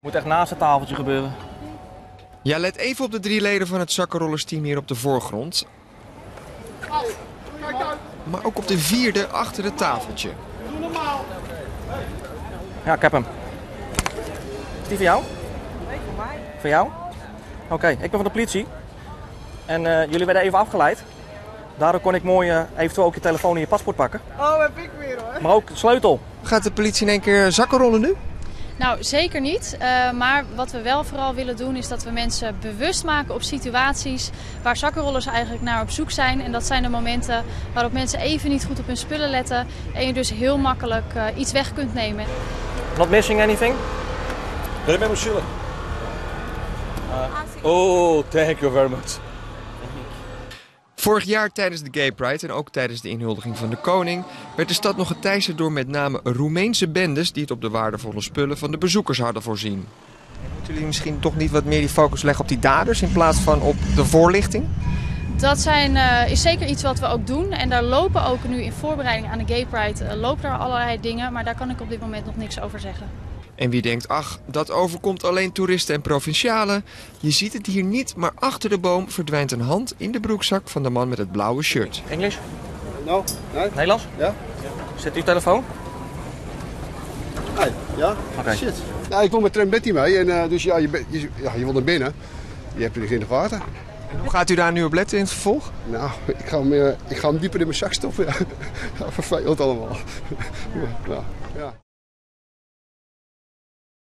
Moet echt naast het tafeltje gebeuren. Ja, let even op de drie leden van het zakkenrollersteam hier op de voorgrond. Maar ook op de vierde achter het tafeltje. Ja, ik heb hem. Is die voor jou? Nee, voor mij. Voor jou? Oké, ik ben van de politie. En eh, jullie werden even afgeleid. Daardoor kon ik mooi eh, eventueel ook je telefoon en je paspoort pakken. Oh, heb ik weer hoor. Maar ook de sleutel. Gaat de politie in één keer zakkenrollen nu? Nou, zeker niet. Eh, maar wat we wel vooral willen doen is dat we mensen bewust maken op situaties waar zakkenrollers eigenlijk naar op zoek zijn. En dat zijn de momenten waarop mensen even niet goed op hun spullen letten en je dus heel makkelijk eh, iets weg kunt nemen. Not missing anything? Very much, Sheila. Oh, thank you very much. Vorig jaar tijdens de Gay Pride en ook tijdens de inhuldiging van de koning werd de stad nog geteisterd door met name Roemeense bendes die het op de waardevolle spullen van de bezoekers hadden voorzien. Moeten jullie misschien toch niet wat meer die focus leggen op die daders in plaats van op de voorlichting? Dat zijn, eh, is zeker iets wat we ook doen. En daar lopen ook nu in voorbereiding aan de Gay Pride eh, lopen er allerlei dingen. Maar daar kan ik op dit moment nog niks over zeggen. En wie denkt, ach, dat overkomt alleen toeristen en provincialen. Je ziet het hier niet, maar achter de boom verdwijnt een hand in de broekzak van de man met het blauwe shirt. Engels? Nou, nee? Nederlands? Ja? Zet uw telefoon? Nee, ja? Oké. Shit. Nou, ik wil met Betty mee en eh, dus ja je, je, ja, je wil naar binnen. Je hebt er niks in de gaten. Hoe gaat u daar nu op letten in het vervolg? Nou, ik ga hem, eh, ik ga hem dieper in mijn zak stoppen. Ja, vervelend allemaal. nou, ja.